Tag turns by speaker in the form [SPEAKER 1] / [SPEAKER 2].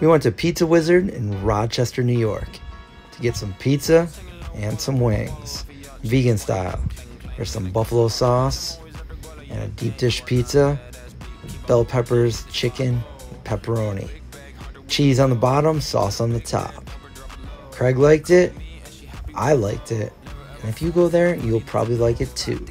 [SPEAKER 1] We went to Pizza Wizard in Rochester, New York to get some pizza and some wings, vegan style. There's some buffalo sauce and a deep dish pizza, bell peppers, chicken, pepperoni. Cheese on the bottom, sauce on the top. Craig liked it. I liked it. And if you go there, you'll probably like it too.